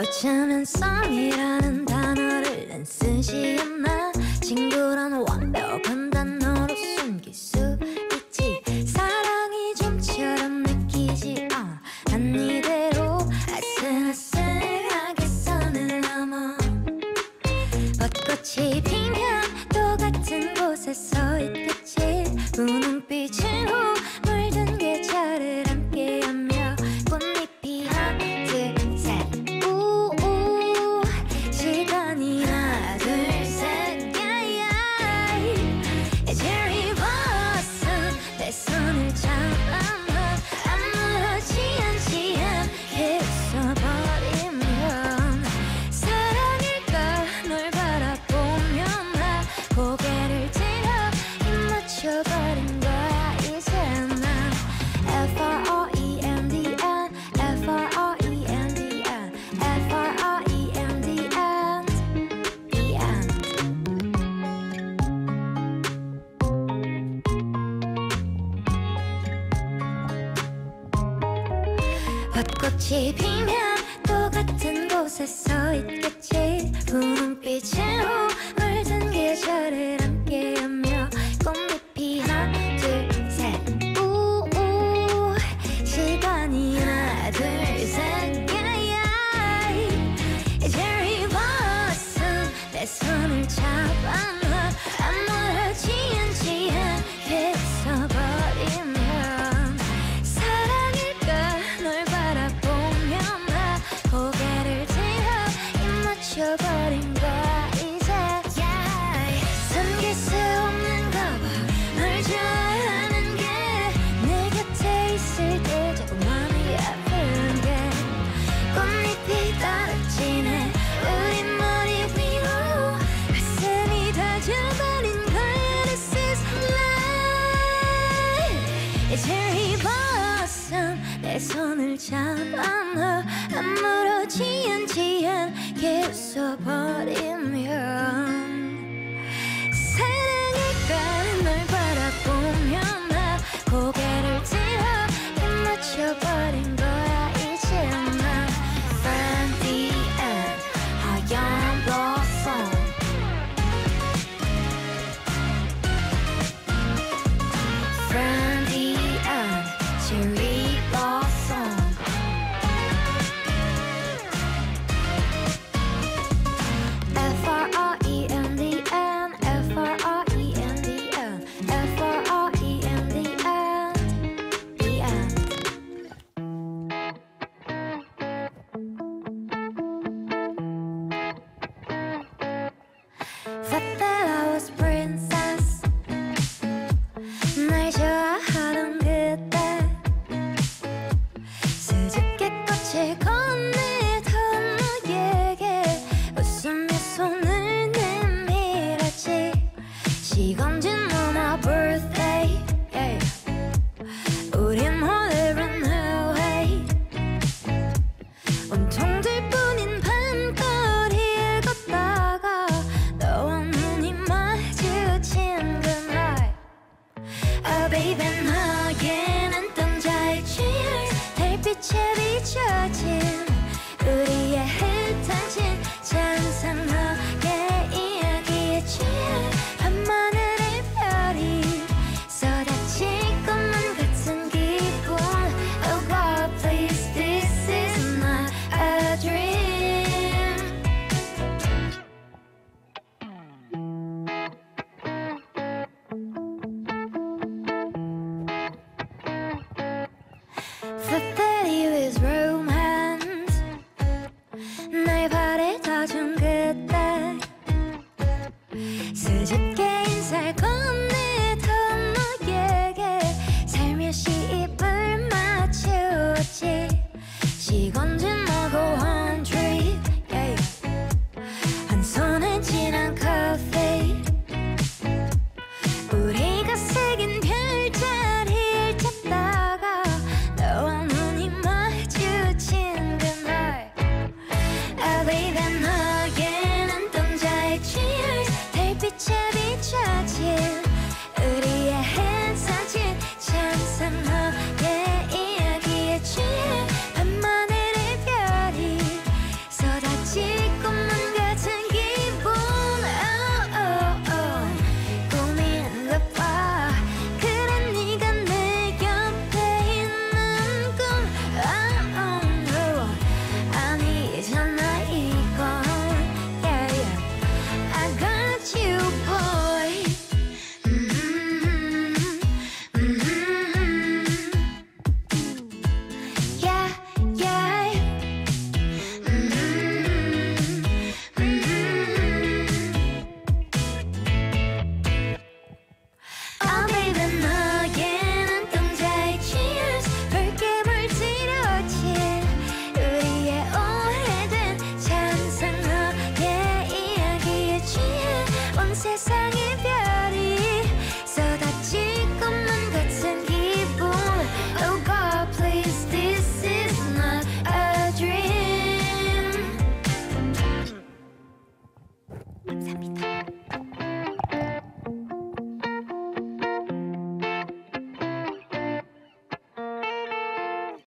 어쩌면 썸이라는 단어를 난 쓰지 않나? 친구란 완벽한 단어로 숨길 수 있지. 사랑이 좀처럼 느끼지 않난 이대로 아슬아슬하게 선을 넘어 벚꽃이 피면 벚꽃이 피면 또 같은 곳에 서 있겠지. 푸른빛의 후 the budding Oh baby 너에겐 안던 자의 cheers 달빛에 비춰진